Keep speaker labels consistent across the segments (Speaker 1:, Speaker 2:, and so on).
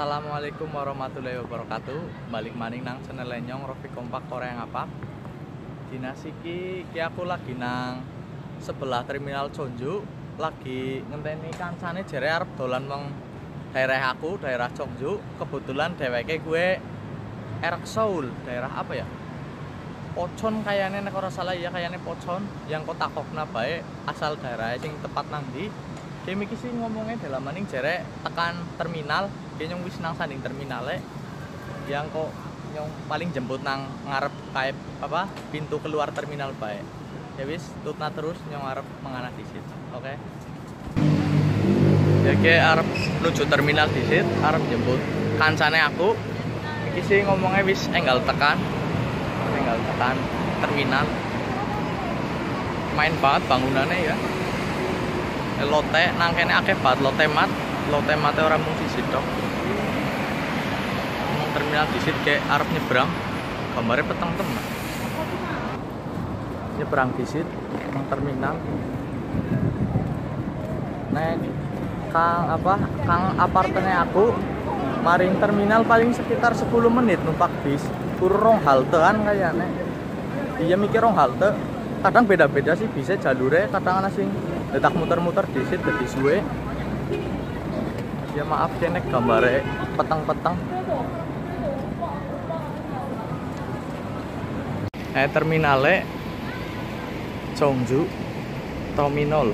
Speaker 1: Assalamualaikum warahmatullahi wabarakatuh. Balik maning nang channel Lenyong Rofi Kompak Korea ngapa? Dina siki ki aku lagi nang sebelah terminal Chonju lagi ngenteni kancane jere arep dolan meng daerah aku, daerah Chongju. Kebetulan dheweke gue Erk Seoul, daerah apa ya? Pocon kayaknya nek ora salah ya kayaknya Pocon yang kota Kokna bae asal daerah sing tepat nang ndi. Kayak mikir sih ngomongnya dalam maning jere tekan terminal, kayak nyong wis nang sanding terminale. Yang kok nyong paling jemput nang ngarep kayak apa pintu keluar terminal bae. Ya wis tutna terus nyong ngarep menganak disit. Oke. Ya kayak arep menuju terminal disit, arep jemput kancane aku. Iki sih ngomongnya wis enggal tekan. Enggal tekan terminal. Main banget bangunannya ya lote nang kene akeh banget lote mat lote mate ora mung siji tok. Nang terminal disit kayak arep nyebrang gambarnya peteng temen. Nyebrang disit nang terminal. Nek kang apa kang apartene aku maring terminal paling sekitar 10 menit numpak bis. Kurang haltean kayaknya. Iya mikir rong halte. Kadang beda-beda sih bisa jalurnya kadang ana sing detak muter-muter disit dadi suwe. Ya maaf kenek gambare peteng-peteng eh terminale Chongju Terminal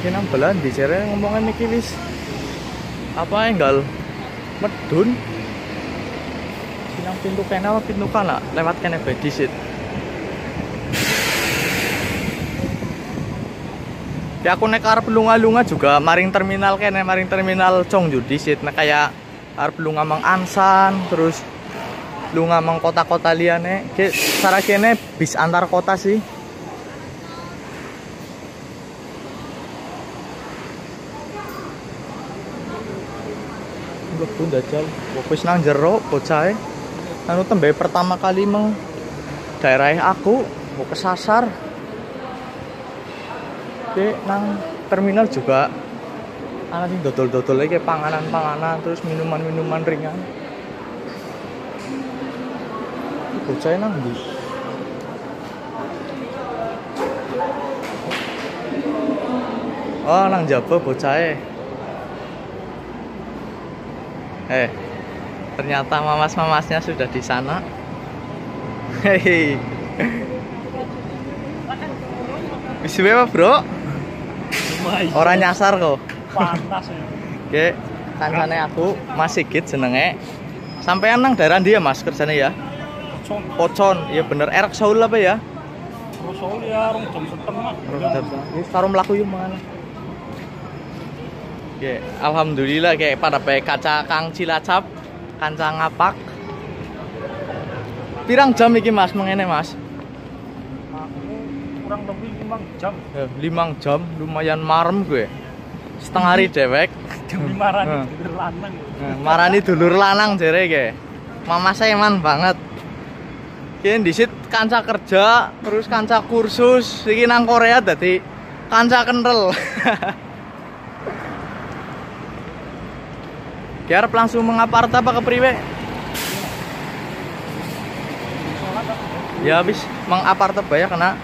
Speaker 1: Kena belan di cere ngomongnya niki wis. Apa enggal? Medun sinang pintu kene apa pintu kana lewat kene bae disit Ya aku nek arep lunga-lunga juga maring terminal kene maring terminal Chongju disit nek kayak arep lunga mang Ansan terus lunga mang kota-kota liyane. Ke cara kene bis antar kota sih. Mlebu ndajal wis nang jero bocahe anu tembe pertama kali meng daerah aku mau kesasar Oke, nang terminal juga ana sing dodol-dodol kayak panganan-panganan terus minuman-minuman ringan. Bocah nang ndi Oh, nang jaba bocahe. Eh, ternyata mamas-mamasnya sudah di sana. Hei. Bisa apa, Bro? Orang nyasar kok.
Speaker 2: panas ya.
Speaker 1: Oke, kancane aku Mas Sigit jenenge. Sampean nang daerah dia Mas kerjane ya? Pocon, iya bener. Erek Seoul apa ya?
Speaker 2: Rasul ya rong jam setengah.
Speaker 1: Ini karo mlaku yo mana? Oke, alhamdulillah kayak pada baik kaca Kang Cilacap, kanca ngapak. Pirang jam iki Mas mengene Mas?
Speaker 2: Kurang lebih 5 jam.
Speaker 1: Eh, limang jam lumayan marem gue. Setengah hari dewek.
Speaker 2: Jam 5 rani
Speaker 1: Hmm.
Speaker 2: tidur lanang.
Speaker 1: Nah, marani dulur lanang jere ge. Mama saya eman banget. Kini disit kanca kerja, terus kanca kursus, iki nang Korea dadi kanca kental. Ki arep langsung mengapart apa ke?
Speaker 2: Sholat aku.
Speaker 1: Ya wis mengapart bae kena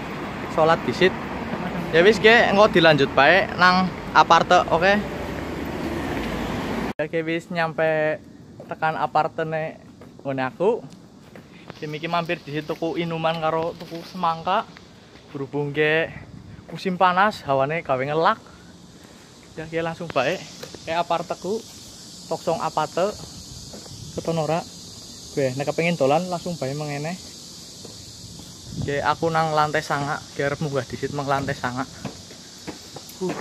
Speaker 1: salat disit. Ya wis ge engko dilanjut bae nang aparte, oke? Ya ge wis nyampe tekan apartene ngene aku. Iki mampir di situ tuku inuman karo tuku semangka. Berhubung ge musim panas, hawane gawe ngelak. Ya ge langsung bae ke aparteku. Toksong aparte. Keton ora? Gue nek kepengin dolan langsung bae mengene. Oke, aku nang lantai sanga, biar munggah disit meng lantai sanga. Uh.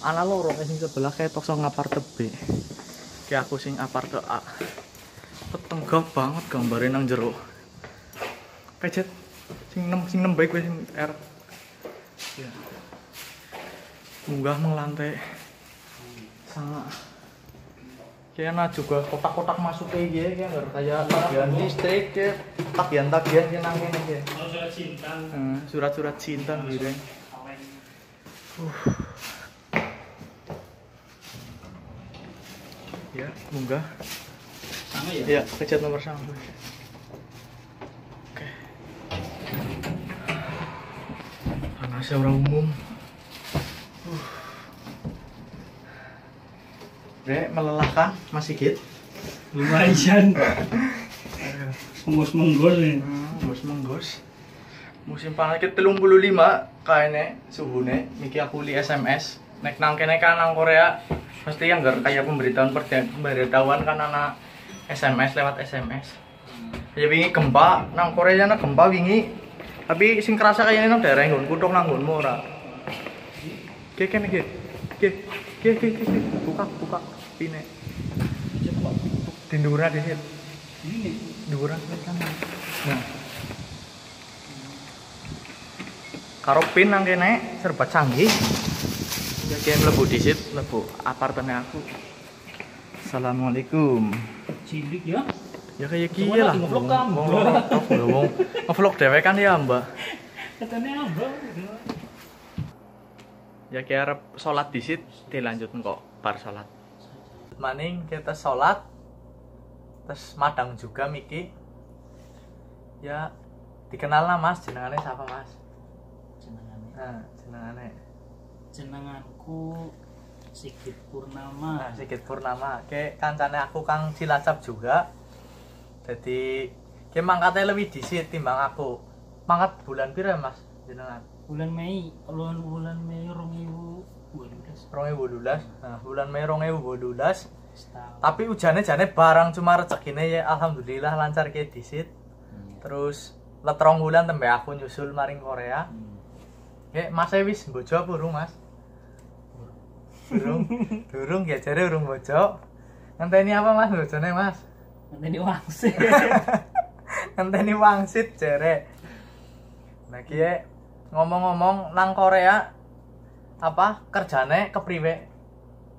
Speaker 1: Ana loro sing sebelah kayak tok sing aparte B. Ki aku sing aparte A. Petenggak banget gambare nang jero. Pejet sing nem sing nem baik sing R. Ya. Munggah meng lantai sanga. Kayaknya juga kotak-kotak masuk kayak gini kayak nggak kayak tagihan listrik kayak tagihan-tagihan yang nang ini kayak
Speaker 2: Kalau sudah cinta.
Speaker 1: Surat-surat cinta gitu Ya, munggah.
Speaker 2: Sama ya?
Speaker 1: Ya, nomor satu. Oke. Panasnya orang umum. Dek, melelahkan, Mas Sigit.
Speaker 2: Lumayan. Semus menggol nih.
Speaker 1: Bos menggos. Musim panas ke telung puluh lima kayaknya suhunya. Miki aku li SMS. Nek nang kene kan nang Korea pasti yang gak kayak pemberitahuan pemberitahuan kan anak SMS lewat SMS. Ya wingi gempa nang Korea nang gempa wingi. Tapi sing kerasa kayaknya nang daerah nggon kutok nang nggonmu ora. Kene iki. Oke. Oke oke oke. Buka buka pine. Tindura di sini.
Speaker 2: Ini
Speaker 1: Dhuwur kan. Nah. Karo pin nang kene serba canggih. Ya kene mlebu disit, mlebu apartemen aku. Assalamualaikum.
Speaker 2: cilik ya.
Speaker 1: Ya kayak gini lah.
Speaker 2: nge-vlog kan, Mbak.
Speaker 1: wong nge-vlog dhewe kan ya, Mbak.
Speaker 2: Katanya abang.
Speaker 1: Ya kayak arep salat disit dilanjut kok bar salat. Maning kita salat terus madang juga Miki. Ya dikenal lah Mas, jenengannya siapa Mas?
Speaker 2: Jenengannya.
Speaker 1: Nah, jenengannya
Speaker 2: Jenenganku Sigit Purnama.
Speaker 1: Nah, Sigit Purnama. Kayak kancane aku Kang Cilacap juga. Jadi kayak mangkatnya lebih disit timbang aku. Mangkat bulan pira Mas jenengan?
Speaker 2: Bulan Mei, bulan bulan Mei 2012.
Speaker 1: 2012. Nah, bulan Mei 2012.
Speaker 2: Setahun.
Speaker 1: Tapi ujannya jane barang cuma rezekine ya alhamdulillah lancar kayak disit.
Speaker 2: Hmm.
Speaker 1: Terus letrong bulan tembe aku nyusul maring Korea.
Speaker 2: Hmm.
Speaker 1: Mas wis bojo apa urung Mas? Durung. Durung ya jare urung bojo. Ngenteni apa Mas bojone Mas?
Speaker 2: Nanti ini wangsit.
Speaker 1: ngenteni wangsit jere nah kie ngomong-ngomong nang Korea apa kerjane kepriwe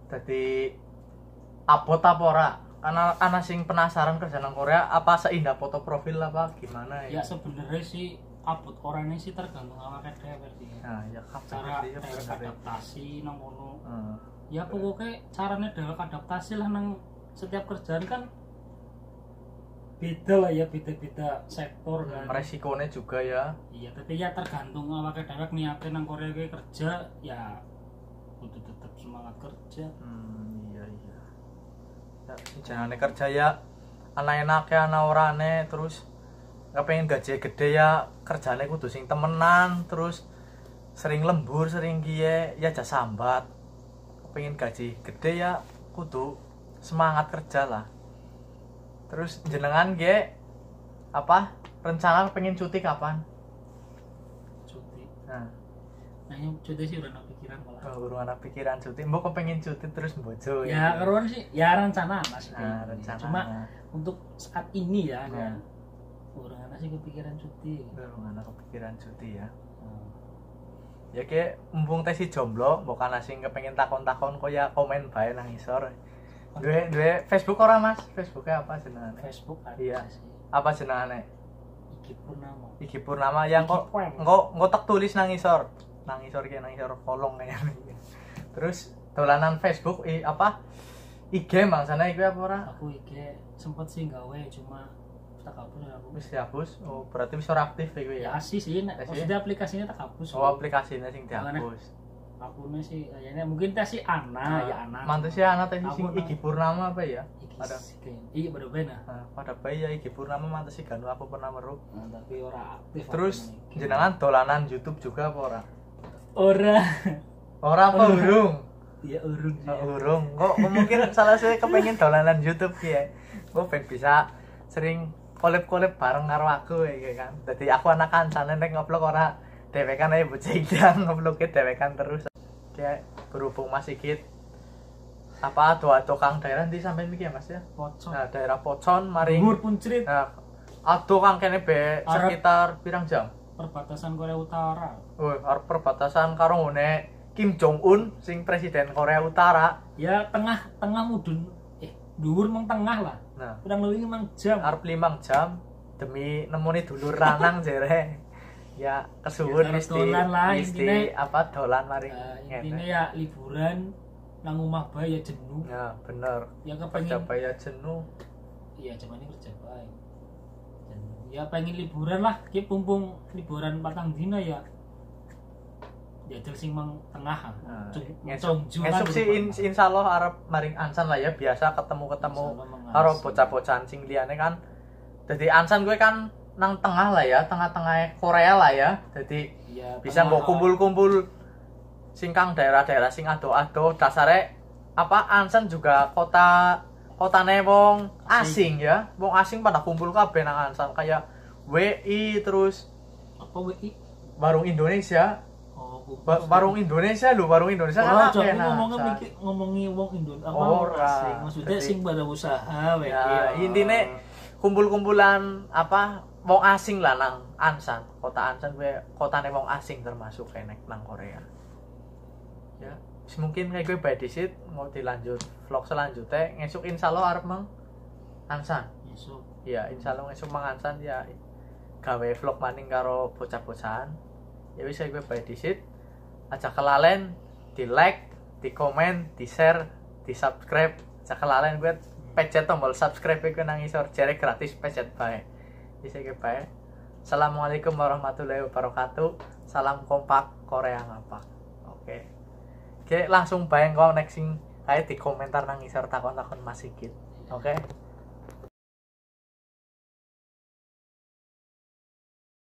Speaker 1: jadi abot apa ora karena karena sing penasaran kerja nang Korea apa seindah foto profil apa gimana
Speaker 2: ya
Speaker 1: ya
Speaker 2: sebenarnya sih abot orangnya sih tergantung sama dhewe sih.
Speaker 1: nah ya
Speaker 2: Cara
Speaker 1: ya
Speaker 2: adaptasi nang kono.
Speaker 1: Hmm.
Speaker 2: Ya pokoknya caranya dhewek adaptasi lah nang setiap kerjaan kan beda lah ya beda-beda sektor kan.
Speaker 1: resikonya juga ya
Speaker 2: Iya, tapi ya tergantung awake dhewek niate nang Korea kuwi kerja ya kudu tetap semangat kerja.
Speaker 1: Hmm, iya iya. Ya, jangan kerja ya anak enak ya anak orane terus pengen gaji gede ya kerjane kudu sing temenan terus sering lembur sering kie ya aja sambat pengen gaji gede ya kudu semangat kerja lah terus jenengan gie apa rencana pengen cuti kapan
Speaker 2: Cuti.
Speaker 1: nah
Speaker 2: Nah, cuti sih udah pikiran malah.
Speaker 1: oh, urung anak pikiran cuti mbok kepengen cuti terus bojo
Speaker 2: Ya, karuan sih ya rencana Mas.
Speaker 1: nah rencana
Speaker 2: Cuma untuk saat ini ya,
Speaker 1: Nah.
Speaker 2: kan. Orang anak sih kepikiran cuti.
Speaker 1: urung anak kepikiran cuti ya
Speaker 2: Hmm.
Speaker 1: ya kayak mumpung tes si jomblo bukan asing kepengen takon-takon kok ya komen bae nang isor gue gue Facebook ora mas? Facebooknya apa jenengannya
Speaker 2: Facebook ada
Speaker 1: Iya.
Speaker 2: sih.
Speaker 1: apa jenengannya
Speaker 2: Iki Purnama.
Speaker 1: Iki Purnama. Yang kok engko engko tak tulis nang isor nang isor kayak nang isor kolong kayaknya terus dolanan Facebook i, apa? IG mangsana iku apa ora?
Speaker 2: Aku iki sempet sih gawe cuma tak hapus ya aku.
Speaker 1: wis dihapus. Oh berarti wis ora aktif iku
Speaker 2: Ya?
Speaker 1: Ya
Speaker 2: sih sih, maksudnya aplikasinya tak hapus.
Speaker 1: oh aplikasinya sing dihapus
Speaker 2: Akunnya sih kayaknya mungkin tes si Ana ya Ana.
Speaker 1: mantu sih anak tes sing
Speaker 2: Aku
Speaker 1: Iki Purnama apa ya
Speaker 2: Iki
Speaker 1: ada.
Speaker 2: sih kayaknya. Iya.
Speaker 1: Nah, pada bayi ya Iki Purnama mantu sih ganu aku pernah meru
Speaker 2: Nah, tapi ora aktif.
Speaker 1: Terus
Speaker 2: iki.
Speaker 1: jenengan dolanan YouTube juga apa ora?
Speaker 2: ora.
Speaker 1: Ora apa urung?
Speaker 2: Iya urung sih.
Speaker 1: Oh, urung. Kok mungkin salah saya kepengen dolanan YouTube ya. Gue pengen bisa sering collab-collab bareng karo aku ya kan. Jadi aku anak kancane nek ngupload ora dewekan ae bocah idang ngupload dewekan terus. Kayak berhubung Mas Sigit apa ado-ado kang daerah ndi sampai iki ya Mas ya?
Speaker 2: Pocong.
Speaker 1: Nah, daerah Pocon maring
Speaker 2: Dhuwur pun cerit
Speaker 1: Nah, ado kang kene be sekitar pirang jam?
Speaker 2: perbatasan Korea Utara.
Speaker 1: Arep perbatasan karo ngene Kim Jong Un sing presiden Korea Utara.
Speaker 2: Ya tengah tengah mudun eh dhuwur meng tengah lah.
Speaker 1: Nah,
Speaker 2: Kurang lebih memang jam.
Speaker 1: arep limang jam demi nemoni dulur lanang jere. Ya kesuwun
Speaker 2: Ya,
Speaker 1: mesti
Speaker 2: dolan lah,
Speaker 1: mesti
Speaker 2: intine-
Speaker 1: apa dolan mari.
Speaker 2: Nah,
Speaker 1: ngene.
Speaker 2: intinya ya liburan nang omah bae ya jenuh.
Speaker 1: Ya bener.
Speaker 2: Ya
Speaker 1: kerja
Speaker 2: kepengen
Speaker 1: bayar jenuh.
Speaker 2: Iya cuman ini kerja bae ya pengen liburan lah. Ki pumpung liburan patang dina ya. Jajal sing mang tengah.
Speaker 1: Nah, ngesuk ngesuk sih in, insya Allah arep maring ansan lah ya. Biasa ketemu ketemu
Speaker 2: mengasih.
Speaker 1: karo bocah-bocahan sing liyane kan. Jadi ansan gue kan nang tengah lah ya tengah-tengah Korea lah ya. Jadi
Speaker 2: Iya,
Speaker 1: bisa nggak kumpul-kumpul singkang daerah-daerah sing ado-ado. Dasare apa Ansan juga kota kotane wong asing. ya. Wong asing pada kumpul kabeh nang Ansan kayak WI terus
Speaker 2: apa WI
Speaker 1: warung Indonesia.
Speaker 2: Oh.
Speaker 1: Ba- warung Indonesia lho warung Indonesia kan
Speaker 2: aku
Speaker 1: nang
Speaker 2: ngomongnya mikir ngomongi wong Indonesia apa
Speaker 1: Ora.
Speaker 2: maksudnya sing pada usaha WI
Speaker 1: ya
Speaker 2: oh.
Speaker 1: intine kumpul-kumpulan apa wong asing lah nang Ansan. Kota Ansan gue kotane wong asing termasuk kenek nang Korea. Ya wis mungkin kayak gue by disit mau dilanjut vlog selanjutnya. Ngesuk insya Allah arep mang Ansan.
Speaker 2: Besok.
Speaker 1: ya insya Allah ngesuk mang Ansan ya. Gawe vlog maning karo bocah-bocahan. Ya bisa gue by disit aja kelalen di like di komen di share di subscribe. Aja kelalen gue pencet tombol subscribe gue nang isor. Gratis pencet bae bisa Assalamualaikum warahmatullahi wabarakatuh. Salam kompak Korea ngapak. Oke. Oke langsung bayang kau next sing. Kayak di komentar nang isor takon-takon Mas Sigit. Oke